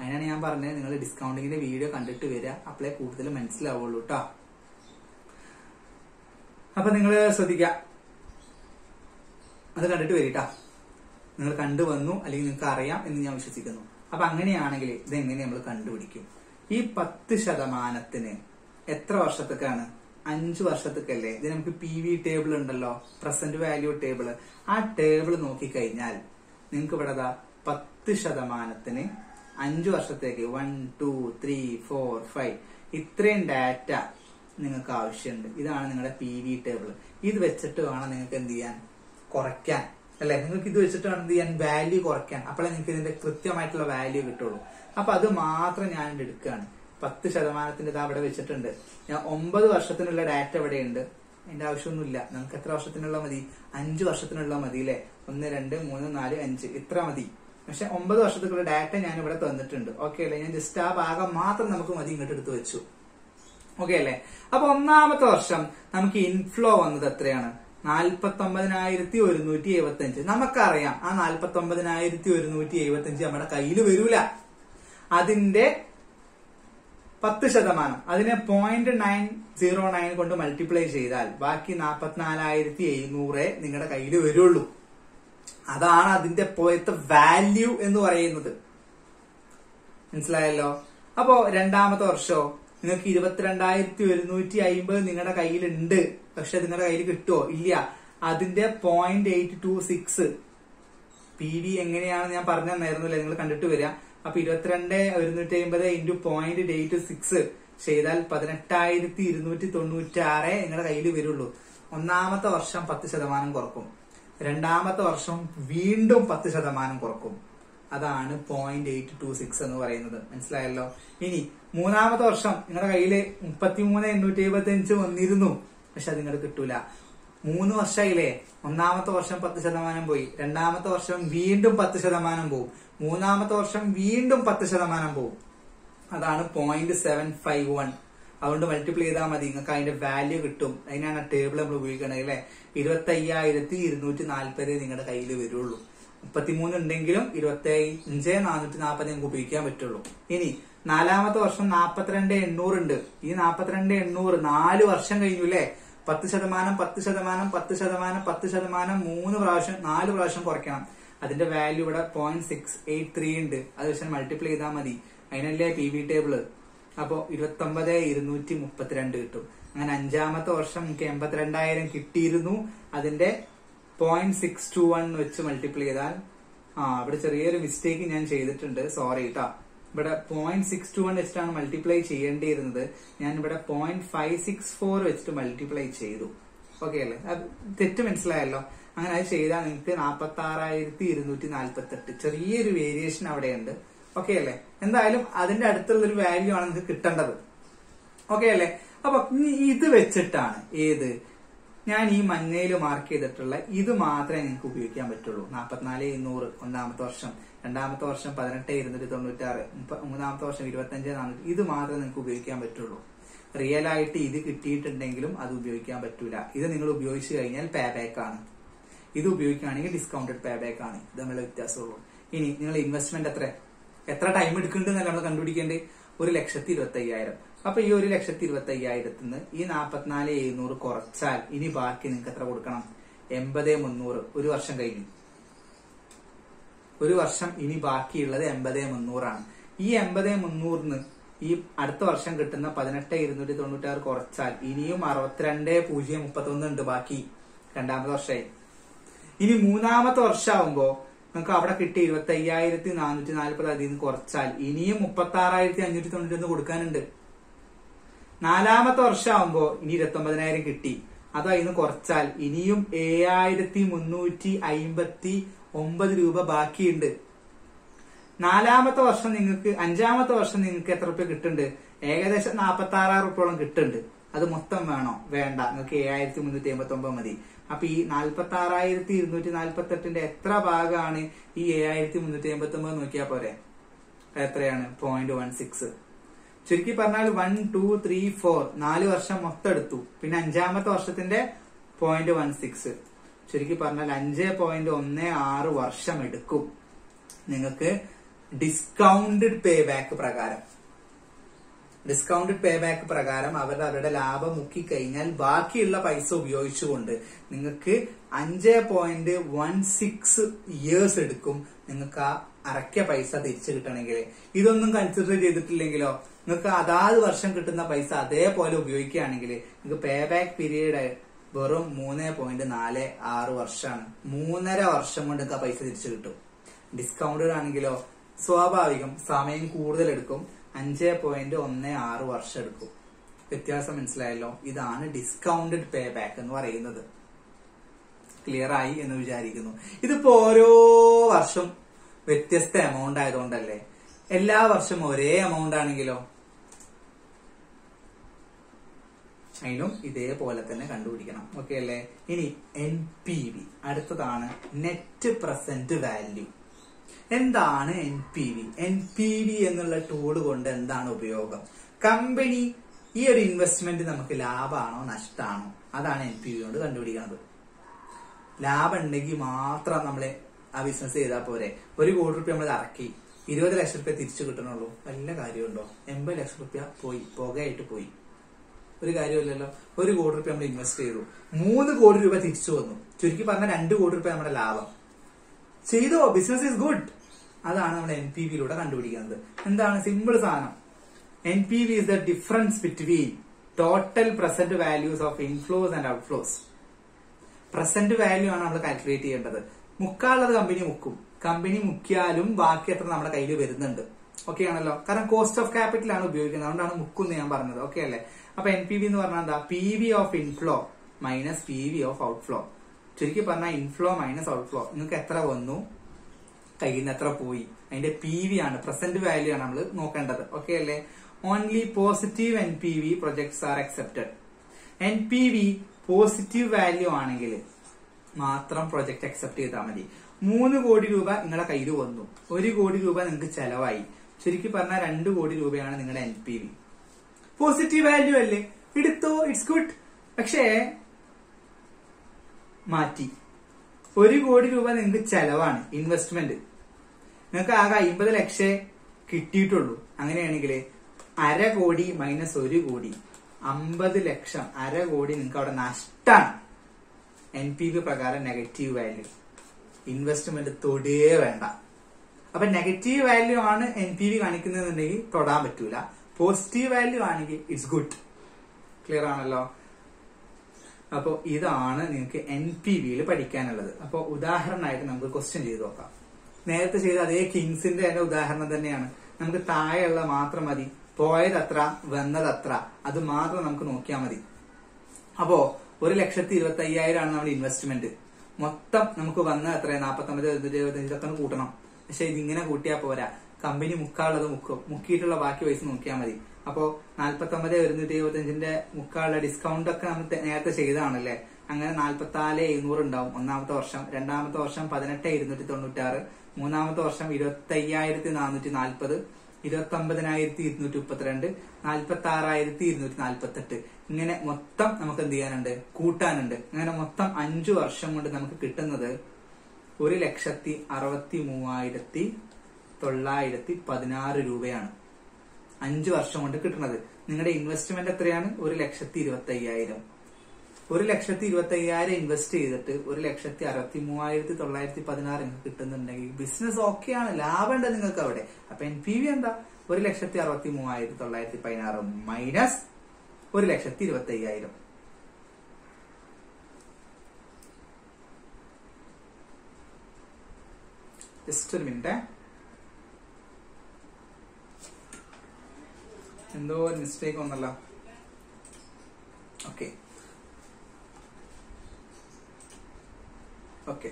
അതിനാണ് ഞാൻ പറഞ്ഞത്. നിങ്ങൾ ഡിസ്കൗണ്ടിങ്ങിന്റെ വീഡിയോ കണ്ടിട്ട് വരിക. അപ്പോഴേ കൂടുതൽ മനസ്സിലാവുള്ളൂ കേട്ടോ അപ്പൊ നിങ്ങൾ ശ്രദ്ധിക്കുക അത് കണ്ടിട്ട് വരിട്ടാ നിങ്ങൾ കണ്ടുവന്നു അല്ലെങ്കിൽ നിങ്ങൾക്ക് അറിയാം എന്ന് ഞാൻ വിശ്വസിക്കുന്നു. അപ്പൊ അങ്ങനെയാണെങ്കിൽ ഇതെങ്ങനെ നമ്മൾ കണ്ടുപിടിക്കും? ഈ പത്ത് ശതമാനത്തിന് എത്ര വർഷത്തേക്കാണ്? അഞ്ചു വർഷത്തേക്കല്ലേ? ഇത് നമുക്ക് പി വി ടേബിൾ ഉണ്ടല്ലോ. പ്രസന്റ് വാല്യൂ ടേബിൾ ആ ടേബിൾ നോക്കിക്കഴിഞ്ഞാൽ നിങ്ങൾക്ക് ഇവിടെ പത്ത് ശതമാനത്തിന് അഞ്ചു വർഷത്തേക്ക് one two three four five ഇത്രയും ഡാറ്റ നിങ്ങൾക്ക് ആവശ്യമുണ്ട്. ഇതാണ് നിങ്ങളുടെ പി വി ടേബിൾ ഇത് വെച്ചിട്ട് വേണം നിങ്ങൾക്ക് എന്ത് ചെയ്യാൻ? കുറയ്ക്കാൻ. അല്ലെ? നിങ്ങൾക്ക് ഇത് വെച്ചിട്ട് വേണം എന്ത് ചെയ്യാൻ? വാല്യൂ കുറയ്ക്കാൻ. അപ്പോഴേ നിങ്ങൾക്ക് ഇതിന്റെ കൃത്യമായിട്ടുള്ള വാല്യൂ കിട്ടുള്ളൂ. അപ്പൊ അത് മാത്രം ഞാൻ എടുക്കുകയാണ്. പത്ത് ശതമാനത്തിന്റെ ഇത് അവിടെ വെച്ചിട്ടുണ്ട്. ഞാൻ ഒമ്പത് വർഷത്തിനുള്ള ഡാറ്റ ഇവിടെയുണ്ട്. അതിന്റെ ആവശ്യമൊന്നുമില്ല. നമുക്ക് എത്ര വർഷത്തിനുള്ള മതി? അഞ്ച് വർഷത്തിനുള്ള മതി അല്ലെ ഒന്ന് രണ്ട് മൂന്ന് നാല് അഞ്ച്. ഇത്ര മതി. പക്ഷെ ഒമ്പത് വർഷത്തേക്കുള്ള ഡാറ്റ ഞാൻ ഇവിടെ തന്നിട്ടുണ്ട്. ഓക്കെ അല്ലേ? ഞാൻ ജസ്റ്റ് ആ ഭാഗം മാത്രം നമുക്ക് മതി ഇങ്ങോട്ട് എടുത്തു വെച്ചു. ഓക്കെ അല്ലേ? അപ്പൊ ഒന്നാമത്തെ വർഷം നമുക്ക് ഇൻഫ്ലോ വന്നത് എത്രയാണ്? നാൽപ്പത്തി ഒമ്പതിനായിരത്തി ഒരുന്നൂറ്റി എഴുപത്തി അഞ്ച് നമുക്കറിയാം ആ നാൽപ്പത്തി ഒമ്പതിനായിരത്തി ഒരുന്നൂറ്റി എഴുപത്തി അഞ്ച് നമ്മുടെ കയ്യിൽ വരൂല. അതിന്റെ പത്ത് ശതമാനം. അതിനെ പോയിന്റ് നയൻ സീറോ നയൻ കൊണ്ട് മൾട്ടിപ്ലൈ ചെയ്താൽ ബാക്കി നാൽപ്പത്തിനാലായിരത്തി എഴുന്നൂറ് നിങ്ങളുടെ കയ്യിൽ വരുള്ളൂ. അതാണ് അതിന്റെ പോയത്തെ വാല്യൂ എന്ന് പറയുന്നത്. മനസ്സിലായല്ലോ? അപ്പോ രണ്ടാമത്തെ വർഷോ നിങ്ങൾക്ക് ഇരുപത്തിരണ്ടായിരത്തി ഒരുന്നൂറ്റി അയിമ്പത് നിങ്ങളുടെ കയ്യിലുണ്ട്. പക്ഷെ നിങ്ങളുടെ കയ്യിൽ കിട്ടുമോ ഇല്ല. അതിന്റെ point eight two six P D എങ്ങനെയാണെന്ന് ഞാൻ പറഞ്ഞു തന്നായിരുന്നില്ല നിങ്ങൾ കണ്ടിട്ട് വരിക. അപ്പൊ ഇരുപത്തിരണ്ട് ഒരുന്നൂറ്റി അമ്പത് ഇന്റു പോയിന്റ് ഡേറ്റ് സിക്സ് ചെയ്താൽ പതിനെട്ടായിരത്തി ഇരുന്നൂറ്റി തൊണ്ണൂറ്റി ആറ് നിങ്ങളുടെ കയ്യിൽ വരുള്ളൂ. ഒന്നാമത്തെ വർഷം പത്ത് ശതമാനം കുറക്കും. രണ്ടാമത്തെ വർഷം വീണ്ടും പത്ത് ശതമാനം കുറക്കും. അതാണ് പോയിന്റ് എയ്റ്റ് ടു സിക്സ് എന്ന് പറയുന്നത്. മനസ്സിലായല്ലോ? ഇനി മൂന്നാമത്തെ വർഷം നിങ്ങളുടെ കയ്യിൽ മുപ്പത്തിമൂന്ന് എണ്ണൂറ്റി എഴുപത്തി അഞ്ച് വന്നിരുന്നു. പക്ഷെ അത് നിങ്ങൾക്ക് കിട്ടൂല. മൂന്ന് വർഷമായില്ലേ? ഒന്നാമത്തെ വർഷം പത്ത് ശതമാനം പോയി. രണ്ടാമത്തെ വർഷം വീണ്ടും പത്ത് ശതമാനം പോവും. മൂന്നാമത്തെ വർഷം വീണ്ടും പത്ത് ശതമാനം പോകും. അതാണ് പോയിന്റ് സെവൻ ഫൈവ് വൺ അതുകൊണ്ട് മൾട്ടിപ്ലൈ ചെയ്താൽ മതി. നിങ്ങൾക്ക് അതിന്റെ വാല്യൂ കിട്ടും. അതിനാണ് ടേബിൾ നമ്മൾ ഉപയോഗിക്കണത് അല്ലെ? ഇരുപത്തി അയ്യായിരത്തി ഇരുന്നൂറ്റി നാൽപ്പത് നിങ്ങളുടെ കയ്യിൽ വരുള്ളൂ. മുപ്പത്തിമൂന്ന് ഉണ്ടെങ്കിലും ഇരുപത്തി അഞ്ച് നാനൂറ്റി നാൽപ്പത് നിങ്ങൾക്ക് ഉപയോഗിക്കാൻ പറ്റുള്ളൂ. ഇനി നാലാമത്തെ വർഷം നാൽപ്പത്തിരണ്ട് എണ്ണൂറ് ഉണ്ട്. ഈ നാൽപ്പത്തിരണ്ട് എണ്ണൂറ് നാല് വർഷം കഴിഞ്ഞു അല്ലേ? പത്ത് ശതമാനം പത്ത് ശതമാനം പത്ത് ശതമാനം പത്ത് ശതമാനം മൂന്ന് പ്രാവശ്യം നാല് പ്രാവശ്യം കുറയ്ക്കണം. അതിന്റെ വാല്യൂ ഇവിടെ പോയിന്റ് സിക്സ് എയ്റ്റ് ത്രീ ഉണ്ട്. അത് വെച്ചാൽ മൾട്ടിപ്ലൈ ചെയ്താൽ മതി. അതിനല്ലേ പി വി ടേബിൾ അപ്പോ ഇരുപത്തി ഒമ്പത് ഇരുന്നൂറ്റി മുപ്പത്തിരണ്ട് കിട്ടും. അങ്ങനെ അഞ്ചാമത്തെ വർഷം നമുക്ക് എൺപത്തിരണ്ടായിരം കിട്ടിയിരുന്നു. അതിന്റെ പോയിന്റ് സിക്സ് ടു വൺ വെച്ച് മൾട്ടിപ്ലൈ ചെയ്താൽ ആ അവിടെ ചെറിയൊരു മിസ്റ്റേക്ക് ഞാൻ ചെയ്തിട്ടുണ്ട്. സോറി കേട്ടോ ഇവിടെ പോയിന്റ് സിക്സ് ടു വൺ വെച്ചിട്ടാണ് മൾട്ടിപ്ലൈ ചെയ്യേണ്ടിയിരുന്നത്. ഞാൻ ഇവിടെ പോയിന്റ് ഫൈവ് സിക്സ് ഫോർ വെച്ചിട്ട് മൾട്ടിപ്ലൈ ചെയ്തു. ഓക്കെ അല്ലേ? തെറ്റ് മനസ്സിലായല്ലോ. അങ്ങനെ അത് ചെയ്താൽ നിങ്ങൾക്ക് നാൽപ്പത്തി ആറായിരത്തി ഇരുന്നൂറ്റി നാൽപ്പത്തി എട്ട് ചെറിയൊരു വേരിയേഷൻ അവിടെയുണ്ട്. ഓക്കെ അല്ലേ? എന്തായാലും അതിന്റെ അടുത്തുള്ള ഒരു വാല്യൂ ആണ് നിങ്ങൾക്ക് കിട്ടേണ്ടത്. ഓക്കെ അല്ലേ? അപ്പൊ ഇത് വെച്ചിട്ടാണ് ഏത്? ഞാൻ ഈ മഞ്ഞയിൽ മാർക്ക് ചെയ്തിട്ടുള്ള ഇത് മാത്രമേ നിങ്ങൾക്ക് ഉപയോഗിക്കാൻ പറ്റുള്ളൂ. നാൽപ്പത്തിനാല് ഇരുന്നൂറ് ഒന്നാമത്തെ വർഷം രണ്ടാമത്തെ വർഷം പതിനെട്ട് ഇരുന്നൂറ്റി തൊണ്ണൂറ്റാറ് മൂന്നാമത്തെ വർഷം ഇരുപത്തഞ്ച് നാനൂറ്റി ഇത് മാത്രമേ നിങ്ങൾക്ക് ഉപയോഗിക്കാൻ പറ്റുള്ളൂ. റിയൽ ആയിട്ട് ഇത് കിട്ടിയിട്ടുണ്ടെങ്കിലും അത് ഉപയോഗിക്കാൻ പറ്റൂല. ഇത് നിങ്ങൾ ഉപയോഗിച്ചു കഴിഞ്ഞാൽ പേ ബാക്ക് ആണ്. ഇത് ഉപയോഗിക്കുകയാണെങ്കിൽ ഡിസ്കൗണ്ടഡ് പേ ബാക്ക് ആണ്. ഇത് തമ്മിലുള്ള വ്യത്യാസമുള്ളൂ. ഇനി നിങ്ങൾ ഇൻവെസ്റ്റ്മെന്റ് എത്ര? എത്ര ടൈം എടുക്കുന്നുണ്ടെന്നല്ല നമ്മൾ കണ്ടുപിടിക്കേണ്ടത്? ഒരു ലക്ഷത്തി ഇരുപത്തി അയ്യായിരം അപ്പൊ ഈ ഒരു ലക്ഷത്തി ഇരുപത്തി അയ്യായിരത്തിൽ നിന്ന് ഈ നാപ്പത്തിനാല് എഴുന്നൂറ് കുറച്ചാൽ ഇനി ബാക്കി നിങ്ങൾക്ക് എത്ര കൊടുക്കണം? എൺപത് മുന്നൂറ്. ഒരു വർഷം കഴിഞ്ഞു. ഒരു വർഷം ഇനി ബാക്കിയുള്ളത് എൺപത് മുന്നൂറാണ്. ഈ എൺപത് മുന്നൂറിന് ഈ അടുത്ത വർഷം കിട്ടുന്ന പതിനെട്ട് ഇരുന്നൂറ്റി തൊണ്ണൂറ്റാറ് കുറച്ചാൽ ഇനിയും അറുപത്തിരണ്ട് പൂജ്യം മുപ്പത്തൊന്ന് ഉണ്ട് ബാക്കി. രണ്ടാമത്തെ വർഷമായി. ഇനി മൂന്നാമത്തെ വർഷമാകുമ്പോൾ നമുക്ക് അവിടെ കിട്ടിയ ഇരുപത്തി അയ്യായിരത്തി നാനൂറ്റി നാൽപ്പത് അതിൽ നിന്ന് കുറച്ചാൽ ഇനിയും മുപ്പത്തി ആറായിരത്തി അഞ്ഞൂറ്റി തൊണ്ണൂറ്റി ഒന്ന് കൊടുക്കാനുണ്ട്. നാലാമത്തെ വർഷമാകുമ്പോൾ ഇനി ഇരുപത്തി ഒമ്പതിനായിരം കിട്ടി. അത് അതിൽ നിന്ന് കുറച്ചാൽ ഇനിയും ഏഴായിരത്തി മുന്നൂറ്റി അയിമ്പത്തി ഒമ്പത് രൂപ ബാക്കിയുണ്ട്. നാലാമത്തെ വർഷം നിങ്ങൾക്ക് അഞ്ചാമത്തെ വർഷം നിങ്ങൾക്ക് എത്ര റുപ്യ കിട്ടുന്നുണ്ട്? ഏകദേശം നാൽപ്പത്തി ആറായിരം റുപ്യോളം കിട്ടുന്നുണ്ട്. അത് മൊത്തം വേണോ? വേണ്ട. നിങ്ങൾക്ക് ഏഴായിരത്തി മുന്നൂറ്റി അമ്പത്തി ഒമ്പത് മതി. അപ്പൊ ഈ നാൽപ്പത്തി ആറായിരത്തി ഇരുന്നൂറ്റി നാൽപ്പത്തി എട്ടിന്റെ എത്ര ഭാഗമാണ് ഈ ഏഴായിരത്തി മുന്നൂറ്റി അമ്പത്തി ഒമ്പത് നോക്കിയാൽ പോരെ? എത്രയാണ്? പോയിന്റ് വൺ സിക്സ് ചുരുക്കി പറഞ്ഞാൽ വൺ ടു ത്രീ ഫോർ നാല് വർഷം മൊത്തം എടുത്തു. പിന്നെ അഞ്ചാമത്തെ വർഷത്തിന്റെ പോയിന്റ് വൺ സിക്സ് ചുരുക്കി പറഞ്ഞാൽ അഞ്ച് പോയിന്റ് ഒന്ന് ആറ് വർഷം എടുക്കും. നിങ്ങൾക്ക് ഡിസ്കൗണ്ടഡ് പേ ബാക്ക് പ്രകാരം. ഡിസ്കൗണ്ടഡ് പേ ബാക്ക് പ്രകാരം അവർ അവരുടെ ലാഭം മുക്കി കഴിഞ്ഞാൽ ബാക്കിയുള്ള പൈസ ഉപയോഗിച്ചുകൊണ്ട് നിങ്ങൾക്ക് അഞ്ച് പോയിന്റ് വൺ സിക്സ് ഇയേഴ്സ് എടുക്കും നിങ്ങൾക്ക് ആ അരക്ക പൈസ തിരിച്ചു കിട്ടണമെങ്കിൽ. ഇതൊന്നും കൺസിഡർ ചെയ്തിട്ടില്ലെങ്കിലോ? നിങ്ങൾക്ക് അതാത് വർഷം കിട്ടുന്ന പൈസ അതേപോലെ ഉപയോഗിക്കുകയാണെങ്കിൽ നിങ്ങൾക്ക് പേ ബാക്ക് പീരീഡ് വെറും മൂന്ന് പോയിന്റ് നാല് ആറ് വർഷമാണ്. മൂന്നര വർഷം കൊണ്ട് നിങ്ങൾക്ക് ആ പൈസ തിരിച്ചു കിട്ടും. ഡിസ്കൗണ്ടഡ് ആണെങ്കിലോ? സ്വാഭാവികം സമയം കൂടുതൽ എടുക്കും. അഞ്ച് പോയിന്റ് ഒന്ന് ആറ് വർഷം എടുക്കും വ്യത്യാസം മനസ്സിലായല്ലോ? ഇതാണ് ഡിസ്കൗണ്ടഡ് പേ ബാക്ക് എന്ന് പറയുന്നത്. ക്ലിയർ ആയി എന്ന് വിചാരിക്കുന്നു. ഇതിപ്പോ ഓരോ വർഷം വ്യത്യസ്ത എമൗണ്ട് ആയതുകൊണ്ടല്ലേ? എല്ലാ വർഷവും ഒരേ എമൗണ്ട് ആണെങ്കിലോ? അതിനും ഇതേപോലെ തന്നെ കണ്ടുപിടിക്കണം. ഓക്കെ അല്ലേ? ഇനി എൻ പി വി അടുത്തതാണ് നെറ്റ് പ്രസന്റ് വാല്യൂ എന്താണ് N P V N P V എന്നുള്ള ടൂൾ കൊണ്ട് എന്താണ് ഉപയോഗം? കമ്പനി ഈ ഒരു ഇൻവെസ്റ്റ്മെന്റ് നമുക്ക് ലാഭമാണോ നഷ്ടമാണോ അതാണ് എൻ പി വി കൊണ്ട് കണ്ടുപിടിക്കുന്നത്. ലാഭം ഉണ്ടെങ്കിൽ മാത്രം നമ്മളെ ആ ബിസിനസ് ചെയ്താൽ പോരെ. ഒരു കോടി റുപ്യ നമ്മൾ ഇറക്കി ഇരുപത് ലക്ഷം റുപ്യ തിരിച്ചു കിട്ടണുള്ളൂ. വല്ല കാര്യമുണ്ടോ? എൺപത് ലക്ഷം റുപ്യ പോയി പുകയായിട്ട് പോയി. ഒരു കാര്യമില്ലല്ലോ. ഒരു കോടി റുപ്യ നമ്മൾ ഇൻവെസ്റ്റ് ചെയ്തു. മൂന്ന് കോടി രൂപ തിരിച്ചു വന്നു. ചുരുക്കി പറഞ്ഞ രണ്ട് കോടി റുപ്യ നമ്മുടെ ലാഭം. ചെയ്തോ ബിസിനസ് ഈസ് ഗുഡ് അതാണ് നമ്മൾ എൻ പി വിയിലൂടെ കണ്ടുപിടിക്കുന്നത്. എന്താണ്? സിമ്പിൾ സാധനം. N P V is the difference between total present values of inflows and outflows present value ആണ് നമ്മൾ കാൽക്കുലേറ്റ് ചെയ്യേണ്ടത്. മുക്കാളത് കമ്പനി മുക്കും. കമ്പനി മുക്കിയാലും ബാക്കി എത്ര നമ്മുടെ കയ്യിൽ വരുന്നുണ്ട്. ഓക്കെ ആണല്ലോ? കാരണം കോസ്റ്റ് ഓഫ് ക്യാപിറ്റൽ ആണ് ഉപയോഗിക്കുന്നത്. അതുകൊണ്ടാണ് മുക്കും ഞാൻ പറഞ്ഞത്. ഓക്കെ അല്ലേ? അപ്പൊ എൻ പി വി എന്ന് പറഞ്ഞാൽ എന്താ? P V of inflow minus P V of outflow ചുരുക്കി പറഞ്ഞാൽ ഇൻഫ്ലോ മൈനസ് ഔട്ട്ഫ്ലോ നിങ്ങൾക്ക് എത്ര വന്നു? കയ്യിൽ നിന്ന് എത്ര പോയി? അതിന്റെ പി വി ആണ് പ്രസന്റ് വാല്യൂ ആണ് നമ്മൾ നോക്കേണ്ടത്. ഓക്കെ അല്ലേ? Only positive N P V projects are accepted N P V positive value ആണെങ്കിൽ മാത്രം പ്രൊജക്ട് അക്സെപ്റ്റ് ചെയ്താൽ മതി. മൂന്ന് കോടി രൂപ നിങ്ങളുടെ കയ്യിൽ വന്നു. ഒരു കോടി രൂപ നിങ്ങൾക്ക് ചെലവായി. ചുരുക്കി പറഞ്ഞാൽ രണ്ട് കോടി രൂപയാണ് നിങ്ങളുടെ N P V positive value അല്ലേ? എടുത്തോ ഇറ്റ്സ് ഗുഡ് പക്ഷേ മാറ്റി. ഒരു കോടി രൂപ നിങ്ങൾക്ക് ചെലവാണ് ഇൻവെസ്റ്റ്മെന്റ് നിങ്ങൾക്ക് ആകെ അമ്പത് ലക്ഷേ കിട്ടിയിട്ടുള്ളൂ. അങ്ങനെയാണെങ്കിൽ അര കോടി മൈനസ് ഒരു കോടി അമ്പത് ലക്ഷം അര കോടി നിങ്ങൾക്ക് അവിടെ നഷ്ടമാണ് എൻ പി വി പ്രകാരം നെഗറ്റീവ് വാല്യൂ ഇൻവെസ്റ്റ്മെന്റ് തൊടേ വേണ്ട. അപ്പൊ നെഗറ്റീവ് വാല്യൂ ആണ് എൻ പി വി കാണിക്കുന്നതെന്നുണ്ടെങ്കിൽ തൊടാൻ പറ്റൂല. പോസിറ്റീവ് വാല്യൂ ആണെങ്കിൽ ഇറ്റ്സ് ഗുഡ് ക്ലിയർ ആണല്ലോ? അപ്പോ ഇതാണ് നിങ്ങൾക്ക് എൻ പി വിയിൽ പഠിക്കാനുള്ളത്. അപ്പോൾ ഉദാഹരണമായിട്ട് നമുക്ക് ക്വസ്റ്റ്യൻ ചെയ്ത് നോക്കാം. നേരത്തെ ചെയ്ത അതേ കിങ്സിന്റെ തന്നെ ഉദാഹരണം തന്നെയാണ്. നമുക്ക് താഴെയുള്ള മാത്രം മതി. പോയതത്ര വന്നതത്ര. അത് മാത്രം നമുക്ക് നോക്കിയാൽ മതി. അപ്പോ ഒരു ലക്ഷത്തി ഇരുപത്തി അയ്യായിരം ആണ് നമ്മുടെ ഇൻവെസ്റ്റ്മെന്റ് മൊത്തം നമുക്ക് വന്ന എത്ര നാപ്പത്തൊമ്പത് ഒമ്പത് ഇരുപത്തി ഒന്ന് കൂട്ടണം. പക്ഷെ ഇതിങ്ങനെ കൂട്ടിയാൽ പോരാ. കമ്പനി മുക്കാളുള്ളത് മുക്കും. മുക്കിയിട്ടുള്ള ബാക്കി പൈസ നോക്കിയാൽ മതി. അപ്പോ നാല്പത്തൊമ്പത് ഒരുന്നൂറ്റി ഇരുപത്തഞ്ചിന്റെ മുക്കാളുള്ള ഡിസ്കൗണ്ട് ഒക്കെ നമ്മൾ നേരത്തെ ചെയ്തതാണല്ലേ? അങ്ങനെ നാല്പത്തി നാല് എഴുന്നൂറ് ഉണ്ടാവും. ഒന്നാമത്തെ വർഷം രണ്ടാമത്തെ വർഷം പതിനെട്ട് ഇരുന്നൂറ്റി തൊണ്ണൂറ്റാറ് മൂന്നാമത്തെ വർഷം ഇരുപത്തി അയ്യായിരത്തി നാനൂറ്റി നാൽപ്പത് ഇരുപത്തി ഒമ്പതിനായിരത്തി ഇരുന്നൂറ്റി മുപ്പത്തിരണ്ട് നാൽപ്പത്തി ആറായിരത്തി ഇരുന്നൂറ്റി നാൽപ്പത്തി എട്ട് ഇങ്ങനെ മൊത്തം നമുക്ക് എന്ത് ചെയ്യാനുണ്ട്? കൂട്ടാനുണ്ട്. അങ്ങനെ മൊത്തം അഞ്ചു വർഷം കൊണ്ട് നമുക്ക് കിട്ടുന്നത് ഒരു ലക്ഷത്തി അറുപത്തി മൂവായിരത്തി തൊള്ളായിരത്തി പതിനാറ് രൂപയാണ് അഞ്ചു വർഷം കൊണ്ട് കിട്ടുന്നത്. നിങ്ങളുടെ ഇൻവെസ്റ്റ്മെന്റ് എത്രയാണ്? ഒരു ലക്ഷത്തി ഇരുപത്തി അയ്യായിരം ഒരു ലക്ഷത്തി ഇരുപത്തി അയ്യായിരം ഇൻവെസ്റ്റ് ചെയ്തിട്ട് ഒരു ലക്ഷത്തി അറുപത്തി മൂവായിരത്തി തൊള്ളായിരത്തി പതിനാറ് നിങ്ങൾക്ക് കിട്ടുന്നുണ്ടെങ്കിൽ ബിസിനസ് ഓക്കെയാണ് ലാഭമുണ്ട് നിങ്ങൾക്ക് അവിടെ. അപ്പൊ എൻ പി വി എന്താ? ഒരു ലക്ഷത്തി അറുപത്തി മൂവായിരത്തി തൊള്ളായിരത്തി പതിനാറ് മൈനസ് ഒരു ലക്ഷത്തി ഇരുപത്തി അയ്യായിരം ജസ്റ്റ് ഒരു മിനിറ്റ് എന്തോ ഒരു മിസ്റ്റേക്ക് വന്നല്ലോ. ഓക്കെ ഓക്കെ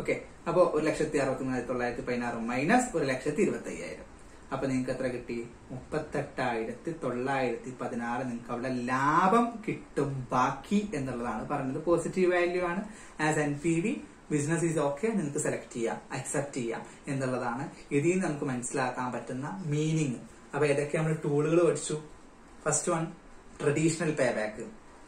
ഓക്കെ അപ്പോ ഒരു ലക്ഷത്തി അറുപത്തി മൂവായിരത്തി തൊള്ളായിരത്തി പതിനാറ് മൈനസ് ഒരു ലക്ഷത്തി ഇരുപത്തി അയ്യായിരം അപ്പൊ നിങ്ങൾക്ക് എത്ര കിട്ടി? മുപ്പത്തെട്ടായിരത്തി തൊള്ളായിരത്തി പതിനാറ് നിങ്ങൾക്ക് അവിടെ ലാഭം കിട്ടും. ബാക്കി എന്നുള്ളതാണ് പറഞ്ഞത്. പോസിറ്റീവ് വാല്യൂ ആണ്. As N P V business is okay നിങ്ങൾക്ക് സെലക്ട് ചെയ്യാം. അക്സെപ്റ്റ് ചെയ്യാം. എന്നുള്ളതാണ്. ഇതിൽ നിന്ന് നമുക്ക് മനസ്സിലാക്കാൻ പറ്റുന്ന മീനിങ് അപ്പൊ ഏതൊക്കെ നമ്മൾ ടൂളുകൾ പഠിച്ചു? First one traditional pay back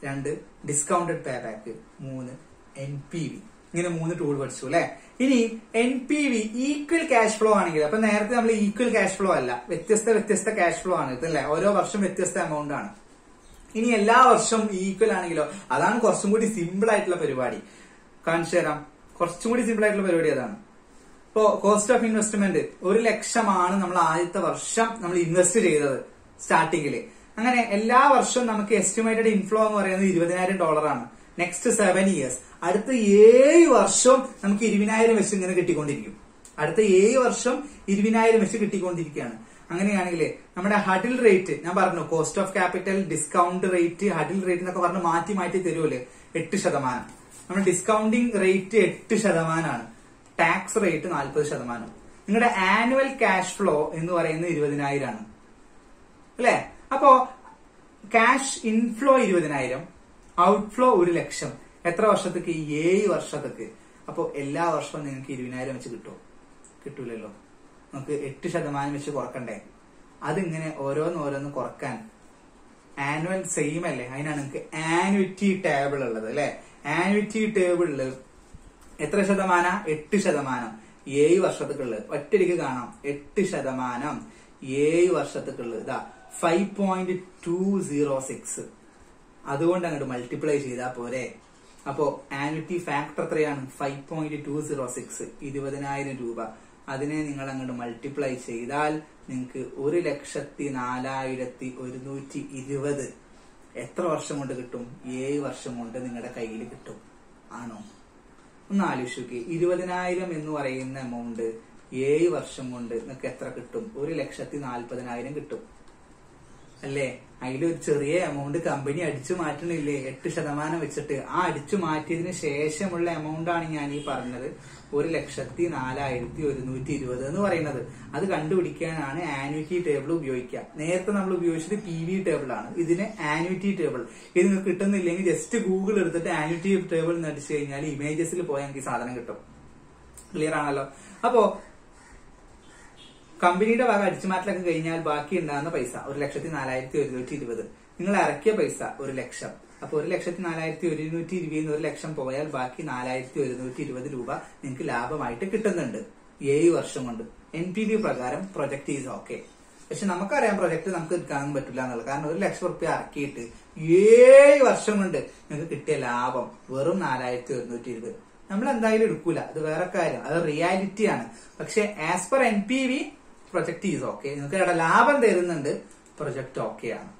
രണ്ട് ഡിസ്കൗണ്ടഡ് പേ ബാക്ക് മൂന്ന് എൻ പി വി ഇങ്ങനെ മൂന്ന് ടൂൾ പഠിച്ചു അല്ലെ? ഇനി N P V equal cash flow ആണെങ്കിൽ അപ്പൊ നേരത്തെ നമ്മൾ ഈക്വൽ ക്യാഷ് ഫ്ലോ അല്ല വ്യത്യസ്ത വ്യത്യസ്ത ക്യാഷ് ഫ്ലോ ആണ് ഇതല്ലേ ഓരോ വർഷം വ്യത്യസ്ത എമൗണ്ട് ആണ്. ഇനി എല്ലാ വർഷവും ഈക്വൽ ആണെങ്കിലോ അതാണ് കുറച്ചും കൂടി സിമ്പിൾ ആയിട്ടുള്ള പരിപാടി. കാണിച്ചു തരാം. കുറച്ചും കൂടി സിമ്പിൾ ആയിട്ടുള്ള പരിപാടി അതാണ്. ഇപ്പോ കോസ്റ്റ് ഓഫ് ഇൻവെസ്റ്റ്മെന്റ് ഒരു ലക്ഷമാണ് നമ്മൾ ആദ്യത്തെ വർഷം നമ്മൾ ഇൻവെസ്റ്റ് ചെയ്തത് സ്റ്റാർട്ടിങ്ങിൽ അങ്ങനെ എല്ലാ വർഷവും നമുക്ക് എസ്റ്റിമേറ്റഡ് ഇൻഫ്ലോ എന്ന് പറയുന്നത് ഇരുപതിനായിരം ഡോളറാണ് നെക്സ്റ്റ് സെവൻ ഇയേഴ്സ് അടുത്ത ഏഴ് വർഷം നമുക്ക് ഇരുപതിനായിരം വെച്ച് ഇങ്ങനെ കിട്ടിക്കൊണ്ടിരിക്കും. അടുത്ത ഏഴ് വർഷം ഇരുപതിനായിരം വെച്ച് കിട്ടിക്കൊണ്ടിരിക്കുകയാണ്. അങ്ങനെയാണെങ്കിൽ നമ്മുടെ ഹഡിൽ റേറ്റ് ഞാൻ പറഞ്ഞു cost of capital discount rate hurdle rate എന്നൊക്കെ പറഞ്ഞ് മാറ്റി മാറ്റി തരുമല്ലേ എട്ട് ശതമാനം. നമ്മുടെ ഡിസ്കൗണ്ടിങ് റേറ്റ് എട്ട് ശതമാനമാണ്. ടാക്സ് റേറ്റ് നാൽപ്പത് ശതമാനം. നിങ്ങളുടെ ആനുവൽ ക്യാഷ് ഫ്ലോ എന്ന് പറയുന്നത് ഇരുപതിനായിരമാണ് അല്ലെ? അപ്പോ ക്യാഷ് ഇൻഫ്ലോ ഇരുപതിനായിരം ഔട്ട്ഫ്ലോ ഒരു ലക്ഷം. എത്ര വർഷത്തേക്ക്? ഏഴ് വർഷത്തേക്ക്. അപ്പോ എല്ലാ വർഷവും നിങ്ങൾക്ക് ഇരുപതിനായിരം വെച്ച് കിട്ടുമോ കിട്ടൂലല്ലോ. നമുക്ക് എട്ട് ശതമാനം വെച്ച് കുറക്കണ്ടേ? അതിങ്ങനെ ഓരോന്ന് ഓരോന്ന് കുറയ്ക്കാൻ. ആനുവൽ സെയിം അല്ലേ? അതിനാണ് നിങ്ങൾക്ക് ആനുവിറ്റി ടേബിൾ ഉള്ളത് അല്ലെ? ആനുവിറ്റി ടേബിളിൽ എത്ര ശതമാനം? എട്ട് ശതമാനം. ഏഴ് വർഷത്തേക്കുള്ളത്. ഒറ്റയ്ക്ക് കാണാം. എട്ട് ശതമാനം. ഏഴ് വർഷത്തേക്കുള്ളത്. ഇതാ five point two zero six അതുകൊണ്ട് അങ്ങോട്ട് മൾട്ടിപ്ലൈ ചെയ്താൽ പോരെ. അപ്പോ ആനുറ്റി ഫാക്ടർ എത്രയാണ്? Five point two zero six ഇരുപതിനായിരം രൂപ. അതിനെ നിങ്ങൾ അങ്ങോട്ട് മൾട്ടിപ്ലൈ ചെയ്താൽ നിങ്ങൾക്ക് ഒരു ലക്ഷത്തി നാലായിരത്തി ഒരുന്നൂറ്റി ഇരുപത്. എത്ര വർഷം കൊണ്ട് കിട്ടും? ഏഴ് വർഷം കൊണ്ട് നിങ്ങളുടെ കയ്യിൽ കിട്ടും. ആണോ? ഒന്ന് ആലോചിക്കുക ഇരുപതിനായിരം എന്ന് പറയുന്ന എമൗണ്ട് ഏഴ് വർഷം കൊണ്ട് നിങ്ങൾക്ക് എത്ര കിട്ടും? ഒരു ലക്ഷത്തി നാൽപ്പതിനായിരം കിട്ടും. അല്ലേ? അതിലൊരു ചെറിയ എമൗണ്ട് കമ്പനി അടിച്ചു മാറ്റണില്ലേ? എട്ട് ശതമാനം വെച്ചിട്ട്. ആ അടിച്ചു മാറ്റിയതിന് ശേഷമുള്ള ആണ് ഞാൻ ഈ പറഞ്ഞത്. ഒരു ലക്ഷത്തി നാലായിരത്തി ഒരുന്നൂറ്റി ഇരുപത് എന്ന് പറയുന്നത്. അത് കണ്ടുപിടിക്കാനാണ് ആനുവിറ്റി ടേബിൾ ഉപയോഗിക്കുക. നേരത്തെ നമ്മൾ ഉപയോഗിച്ചത് പി വി ടേബിൾ ആണ്. ഇതിന് ആനുവിറ്റി ടേബിൾ. ഇത് നിങ്ങൾക്ക് കിട്ടുന്നില്ലെങ്കിൽ ജസ്റ്റ് ഗൂഗിൾ എടുത്തിട്ട് ആനുവിറ്റി ടേബിൾ എന്ന് അടിച്ചു കഴിഞ്ഞാൽ ഇമേജസിൽ പോയാൽ എനിക്ക് സാധനം കിട്ടും. ക്ലിയർ ആണല്ലോ? അപ്പോ കമ്പനിയുടെ വക അടിച്ചുമാറ്റലൊക്കെ കഴിഞ്ഞാൽ ബാക്കി ഉണ്ടാകുന്ന പൈസ? ഒരു ലക്ഷത്തി നാലായിരത്തി ഒരുന്നൂറ്റി ഇരുപത്. നിങ്ങൾ ഇറക്കിയ പൈസ ഒരു ലക്ഷം. അപ്പൊ ഒരു ലക്ഷത്തി നാലായിരത്തി ഒരുന്നൂറ്റി ഇരുപതിന് ഒരു ലക്ഷം പോയാൽ ബാക്കി നാലായിരത്തി ഒരുന്നൂറ്റി ഇരുപത് രൂപ നിങ്ങൾക്ക് ലാഭമായിട്ട് കിട്ടുന്നുണ്ട്. ഏഴ് വർഷം കൊണ്ട്. എൻ പി വി പ്രകാരം പ്രൊജക്ട് ഈസ് ഓക്കെ പക്ഷെ നമുക്കറിയാം പ്രൊജക്ട് നമുക്ക് എടുക്കാനൊന്നും പറ്റില്ല എന്നുള്ളത്. കാരണം ഒരു ലക്ഷം റുപ്യ ഇറക്കിയിട്ട് ഏഴ് വർഷം കൊണ്ട് നിങ്ങൾക്ക് കിട്ടിയ ലാഭം വെറും നാലായിരത്തി ഒരുന്നൂറ്റി ഇരുപത്. നമ്മൾ എന്തായാലും എടുക്കൂല. അത് വേറെ കാര്യം. അത് റിയാലിറ്റി ആണ്. പക്ഷെ as per N P V project is okay നിങ്ങൾക്ക് ഇവിടെ ലാഭം തരുന്നുണ്ട്. പ്രൊജക്ട് ഓക്കെ ആണ്.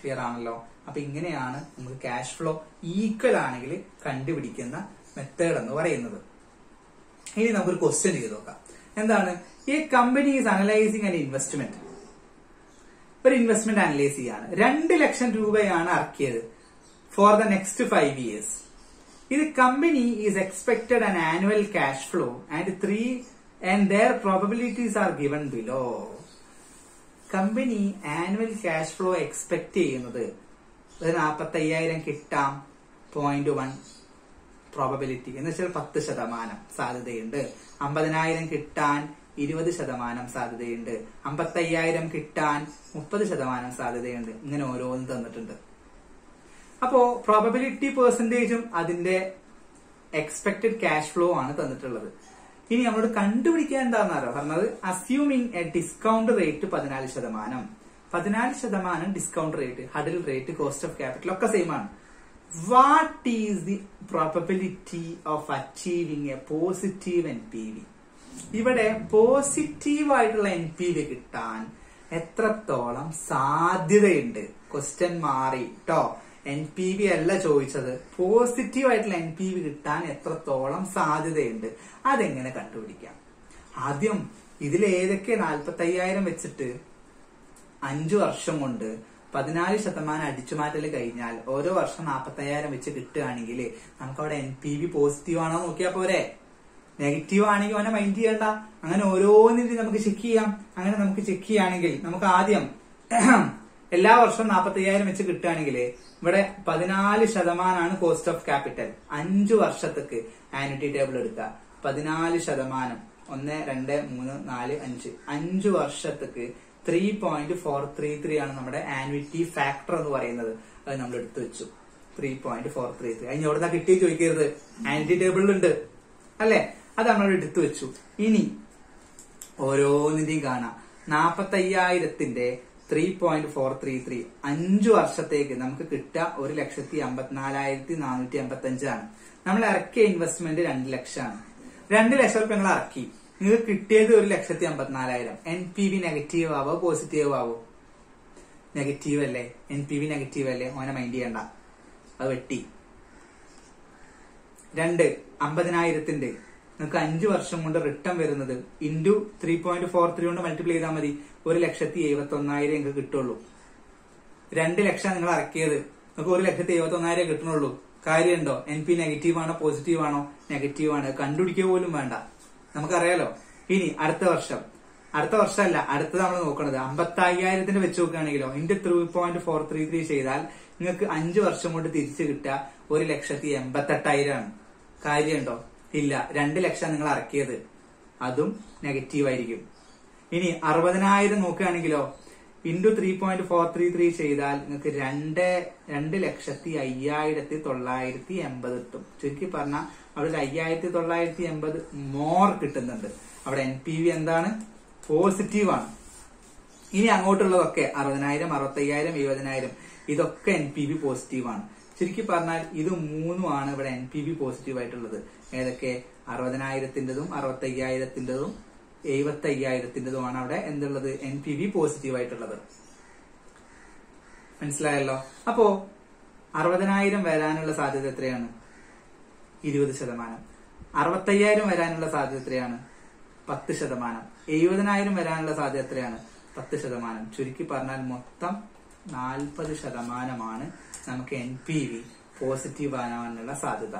ക്ലിയർ ആണല്ലോ? അപ്പൊ ഇങ്ങനെയാണ് നമുക്ക് ക്യാഷ് ഫ്ലോ ഈക്വൽ ആണെങ്കിൽ കണ്ടുപിടിക്കുന്ന മെത്തേഡ് എന്ന് പറയുന്നത്. ഇനി നമുക്കൊരു ക്വസ്റ്റ്യൻ ചെയ്ത് നോക്കാം. എന്താണ്? ഈ company is analysing and investment ഒരു ഇൻവെസ്റ്റ്മെന്റ് അനലൈസ് ചെയ്യാണ്. രണ്ട് ലക്ഷം രൂപയാണ് ഇറക്കിയത് for the next five years ഇത് company is expected an annual cash flow and three and their probabilities are given below company annual cash flow expect ചെയ്യുന്നത് ഒരു നാൽപ്പത്തി അയ്യായിരം കിട്ടാം പോയിന്റ് വൺ പ്രോബബിലിറ്റി എന്ന് വെച്ചാൽ പത്ത് ശതമാനം സാധ്യതയുണ്ട്. അമ്പതിനായിരം കിട്ടാൻ ഇരുപത് ശതമാനം സാധ്യതയുണ്ട്. അമ്പത്തയ്യായിരം കിട്ടാൻ മുപ്പത് ശതമാനം സാധ്യതയുണ്ട്. ഇങ്ങനെ ഓരോന്നും തന്നിട്ടുണ്ട്. അപ്പോ പ്രോബബിലിറ്റി പെർസെന്റേജും അതിന്റെ എക്സ്പെക്ടഡ് ക്യാഷ് ഫ്ലോ ആണ് തന്നിട്ടുള്ളത്. ഇനി നമ്മളോട് കണ്ടുപിടിക്കാൻ എന്താണെന്നറിയോ പറഞ്ഞത് അസ്യൂമിങ് എ ഡിസ്കൗണ്ട് റേറ്റ് പതിനാല് ശതമാനം. പതിനാല് ശതമാനം discount rate hurdle rate cost of capital ഒക്കെ സെയിം ആണ്. What is the probability of achieving a positive N P V ഇവിടെ പോസിറ്റീവ് ആയിട്ടുള്ള എൻ പി വി കിട്ടാൻ എത്രത്തോളം സാധ്യതയുണ്ട്? ക്വസ്റ്റ്യൻ മാറി. കേട്ടോ എൻ പി വി അല്ല ചോദിച്ചത്. പോസിറ്റീവ് ആയിട്ടുള്ള എൻ പി വി കിട്ടാൻ എത്രത്തോളം സാധ്യതയുണ്ട്? അതെങ്ങനെ കണ്ടുപിടിക്കാം? ആദ്യം ഇതിൽ ഏതൊക്കെ നാൽപ്പത്തി അയ്യായിരം വെച്ചിട്ട് അഞ്ചു വർഷം കൊണ്ട് പതിനാല് ശതമാനം അടിച്ചുമാറ്റൽ കഴിഞ്ഞാൽ ഓരോ വർഷം നാൽപ്പത്തി അയ്യായിരം വെച്ച് കിട്ടുകയാണെങ്കിൽ നമുക്ക് അവിടെ എൻ പി വി പോസിറ്റീവ് ആണോ നോക്കിയാൽ പോരെ. നെഗറ്റീവ് ആണെങ്കിൽ അവനെ മൈൻഡ് ചെയ്യണ്ട. അങ്ങനെ ഓരോന്നിനും നമുക്ക് ചെക്ക് ചെയ്യാം. അങ്ങനെ നമുക്ക് ചെക്ക് ചെയ്യുകയാണെങ്കിൽ നമുക്ക് ആദ്യം എല്ലാ വർഷവും നാപ്പത്തയ്യായിരം വെച്ച് കിട്ടുകയാണെങ്കിൽ ഇവിടെ പതിനാല് ശതമാനമാണ് കോസ്റ്റ് ഓഫ് ക്യാപിറ്റൽ അഞ്ചു വർഷത്തേക്ക് ആനുറ്റി ടേബിൾ എടുക്കുക. പതിനാല് ശതമാനം. ഒന്ന് രണ്ട് മൂന്ന് നാല് അഞ്ച്. അഞ്ചു വർഷത്തേക്ക് three point four three three ആണ് നമ്മുടെ ആനുവിറ്റി ഫാക്ടർ എന്ന് പറയുന്നത്. അത് നമ്മൾ എടുത്തു വെച്ചു. Three point four three three അതിന് എവിടെ കിട്ടി ചോദിക്കരുത്. ആന്റി ടേബിളിലുണ്ട് അല്ലെ? അത് നമ്മൾ എടുത്തു വെച്ചു. ഇനി ഓരോന്നിന്റെയും കാണാം. നാപ്പത്തി അയ്യായിരത്തിന്റെ three point four three three അഞ്ചു വർഷത്തേക്ക് നമുക്ക് കിട്ട ഒരു ലക്ഷത്തി അമ്പത്തിനാലായിരത്തി നാനൂറ്റി അമ്പത്തി അഞ്ചാണ് നമ്മൾ ഇറക്കിയ ഇൻവെസ്റ്റ്മെന്റ് രണ്ട് ലക്ഷമാണ്. രണ്ട് ലക്ഷം റുപ്യ ഇറക്കി നിങ്ങൾക്ക് കിട്ടിയത് ഒരു ലക്ഷത്തി അമ്പത്തിനാലായിരം. എൻ പി വി നെഗറ്റീവ് ആവോ പോസിറ്റീവ് ആവോ? നെഗറ്റീവ് അല്ലേ? എൻ പി വി നെഗറ്റീവ് അല്ലേ? ഓനെ മൈൻഡ് ചെയ്യണ്ട. അത് വെട്ടി. രണ്ട് അമ്പതിനായിരത്തിന്റെ നിങ്ങൾക്ക് അഞ്ചു വർഷം കൊണ്ട് റിട്ടേൺ വരുന്നത് into three point four three കൊണ്ട് മൾട്ടിപ്ലൈ ചെയ്താൽ മതി. ഒരു ലക്ഷത്തി എഴുപത്തി ഒന്നായിരം നിങ്ങൾക്ക് കിട്ടുള്ളൂ. രണ്ട് ലക്ഷം നിങ്ങൾ ഇറക്കിയത് നിങ്ങൾക്ക് ഒരു ലക്ഷത്തി എഴുപത്തി ഒന്നായിരം കിട്ടണുള്ളൂ. കാര്യമുണ്ടോ? എൻ പി നെഗറ്റീവ് ആണോ പോസിറ്റീവ് ആണോ? നെഗറ്റീവ് ആണ്. കണ്ടുപിടിക്കുക പോലും വേണ്ട. നമുക്കറിയാലോ. ഇനി അടുത്ത വർഷം. അടുത്ത വർഷമല്ല അടുത്ത നമ്മൾ നോക്കണത്. അമ്പത്തി അയ്യായിരത്തിന് വെച്ച് നോക്കുകയാണെങ്കിലോ into three point four three three ചെയ്താൽ നിങ്ങൾക്ക് അഞ്ചു വർഷം കൊണ്ട് തിരിച്ചു കിട്ടുക ഒരു ലക്ഷത്തി എൺപത്തെട്ടായിരമാണ്. കാര്യമുണ്ടോ? ഇല്ല. രണ്ട് ലക്ഷം നിങ്ങൾ ഇറക്കിയത് അതും നെഗറ്റീവ് ആയിരിക്കും ഇനി അറുപതിനായിരം നോക്കുകയാണെങ്കിലോ into three point four three three ചെയ്താൽ നിങ്ങൾക്ക് രണ്ട് രണ്ട് ലക്ഷത്തി അയ്യായിരത്തി തൊള്ളായിരത്തി എൺപത് കിട്ടും. ചുരുക്കി പറഞ്ഞാൽ അവിടെ ഒരു അയ്യായിരത്തി തൊള്ളായിരത്തി എൺപത് മോർ കിട്ടുന്നുണ്ട്. അവിടെ എൻ പി വി എന്താണ്? പോസിറ്റീവ് ആണ്. ഇനി അങ്ങോട്ടുള്ളതൊക്കെ അറുപതിനായിരം അറുപത്തയ്യായിരം എഴുപതിനായിരം ഇതൊക്കെ എൻ പി വി പോസിറ്റീവ് ആണ്. ചുരുക്കി പറഞ്ഞാൽ ഇത് മൂന്നുമാണ് ഇവിടെ എൻ പി വി പോസിറ്റീവ് ആയിട്ടുള്ളത്. ഏതൊക്കെ? അറുപതിനായിരത്തിന്റെതും അറുപത്തയ്യായിരത്തിന്റെതും എഴുപത്തി അയ്യായിരത്തിന്റെതുമാണ് അവിടെ എന്തുള്ളത്? എൻ പി വി പോസിറ്റീവ് ആയിട്ടുള്ളത്. മനസ്സിലായല്ലോ? അപ്പോ അറുപതിനായിരം വരാനുള്ള സാധ്യത എത്രയാണ്? ഇരുപത് ശതമാനം. അറുപത്തയ്യായിരം വരാനുള്ള സാധ്യത എത്രയാണ്? പത്ത് ശതമാനം. എഴുപതിനായിരം വരാനുള്ള സാധ്യത എത്രയാണ്? പത്ത് ശതമാനം. ചുരുക്കി പറഞ്ഞാൽ മൊത്തം നാൽപ്പത് ശതമാനമാണ് നമുക്ക് എൻ പി വി പോസിറ്റീവ് ആവാനുള്ള സാധ്യത.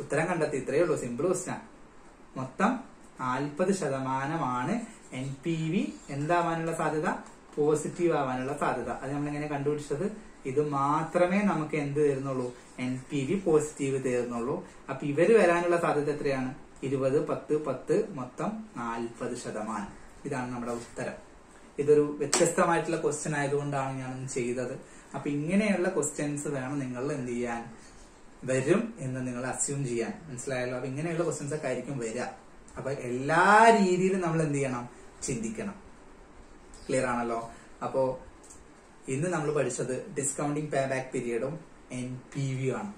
ഉത്തരം കണ്ടെത്തി. ഇത്രയേ ഉള്ളൂ. സിമ്പിൾ ക്വസ്റ്റ്യൻ മൊത്തം നാൽപ്പത് ശതമാനമാണ് എൻ പി വി എന്താവാനുള്ള സാധ്യത? പോസിറ്റീവ് ആവാനുള്ള സാധ്യത. അത് നമ്മൾ എങ്ങനെ കണ്ടുപിടിച്ചത്? ഇത് മാത്രമേ നമുക്ക് എന്ത് തരുന്നുള്ളൂ? എൻ പി വി പോസിറ്റീവ് തരുന്നുള്ളൂ. അപ്പൊ ഇവർ വരാനുള്ള സാധ്യത എത്രയാണ്? ഇരുപത് പത്ത് പത്ത് മൊത്തം നാൽപ്പത് ശതമാനം. ഇതാണ് നമ്മുടെ ഉത്തരം. ഇതൊരു വ്യത്യസ്തമായിട്ടുള്ള ക്വസ്റ്റ്യൻ ആയതുകൊണ്ടാണ് ഞാൻ ചെയ്തത്. അപ്പൊ ഇങ്ങനെയുള്ള ക്വസ്റ്റ്യൻസ് വേണം നിങ്ങൾ എന്ത് ചെയ്യാൻ? വരും എന്ന് നിങ്ങൾ അസ്യൂം ചെയ്യാൻ. മനസ്സിലായല്ലോ? അപ്പൊ ഇങ്ങനെയുള്ള ക്വസ്റ്റ്യൻസ് ഒക്കെ ആയിരിക്കും വരിക അപ്പൊ എല്ലാ രീതിയിലും നമ്മൾ എന്ത് ചെയ്യണം? ചിന്തിക്കണം. ക്ലിയർ ആണല്ലോ? അപ്പോ ഇന്ന് നമ്മൾ പഠിച്ചത് ഡിസ്കൗണ്ടിങ് പേ ബാക്ക് പീരീഡും എൻ പി വിയും ആണ്.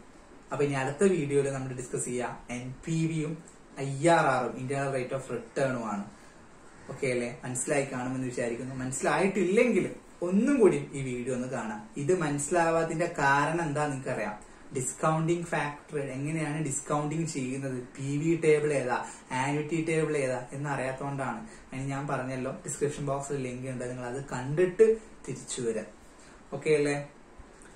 അപ്പൊ ഇനി അടുത്ത വീഡിയോയിൽ നമ്മൾ ഡിസ്കസ് ചെയ്യാം എൻ പി വിയും ഐ ആർ ആറും ഇന്റേണൽ റേറ്റ് ഓഫ് റിട്ടേണും ആണ്. ഓക്കെ അല്ലെ? മനസ്സിലായി കാണുമെന്ന് വിചാരിക്കുന്നു. മനസ്സിലായിട്ടില്ലെങ്കിൽ ഒന്നും കൂടി ഈ വീഡിയോ ഒന്ന് കാണാം. ഇത് മനസ്സിലാവാതിന്റെ കാരണം എന്താ നിങ്ങൾക്ക് അറിയാം ഡിസ്കൗണ്ടിങ് ഫാക്ടർ എങ്ങനെയാണ് ഡിസ്കൗണ്ടിങ് ചെയ്യുന്നത്? പി വി ടേബിൾ ഏതാ? ആനുറ്റി ടേബിൾ ഏതാ? എന്ന് അറിയാത്തതുകൊണ്ടാണ് അതിന് ഞാൻ പറഞ്ഞല്ലോ. ഡിസ്ക്രിപ്ഷൻ ബോക്സിൽ ലിങ്ക് ഉണ്ട്. നിങ്ങൾ അത് കണ്ടിട്ട് തിരിച്ചു വരാം. ഓക്കെ അല്ലേ?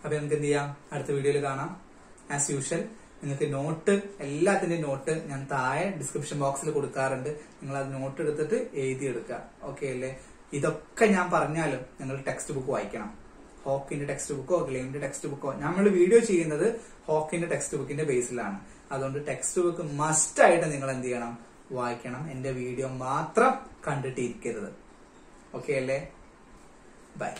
അപ്പൊ നമുക്ക് എന്ത് ചെയ്യാം? അടുത്ത വീഡിയോയിൽ കാണാം. ആസ് യൂഷ്വൽ നിങ്ങൾക്ക് നോട്ട് എല്ലാത്തിന്റെ നോട്ട് ഞാൻ താഴെ ഡിസ്ക്രിപ്ഷൻ ബോക്സിൽ കൊടുക്കാറുണ്ട്. നിങ്ങൾ അത് നോട്ട് എടുത്തിട്ട് എഴുതിയെടുക്കുക. ഓക്കെ അല്ലേ? ഇതൊക്കെ ഞാൻ പറഞ്ഞാലും നിങ്ങൾ ടെക്സ്റ്റ് ബുക്ക് വായിക്കണം. ഹോക്കിന്റെ ടെക്സ്റ്റ് ബുക്കോ ഗ്ലെയിമിന്റെ ടെക്സ്റ്റ് ബുക്കോ നമ്മൾ വീഡിയോ ചെയ്യുന്നത് ഹോക്കിന്റെ ടെക്സ്റ്റ് ബുക്കിന്റെ ബേസിലാണ് അതുകൊണ്ട് ടെക്സ്റ്റ് ബുക്ക് മസ്റ്റ് ആയിട്ട് നിങ്ങൾ എന്ത് ചെയ്യണം? വായിക്കണം. എന്റെ വീഡിയോ മാത്രം കണ്ടിട്ടിരിക്കരുത്. ഓക്കെ അല്ലേ? ബൈ